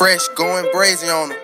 Fresh going brazy on them.